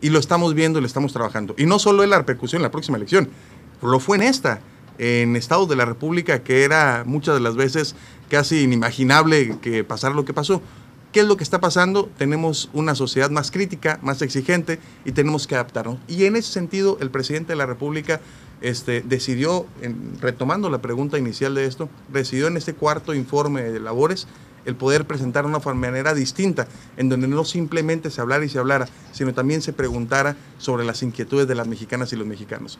Y lo estamos viendo y lo estamos trabajando. Y no solo es la repercusión en la próxima elección, lo fue en esta, en estados de la República, que era muchas de las veces casi inimaginable que pasara lo que pasó. ¿Qué es lo que está pasando? Tenemos una sociedad más crítica, más exigente y tenemos que adaptarnos. Y en ese sentido, el presidente de la República este, decidió, retomando la pregunta inicial de esto, decidió en este cuarto informe de labores el poder presentar una manera distinta, en donde no simplemente se hablara y se hablara, sino también se preguntara sobre las inquietudes de las mexicanas y los mexicanos.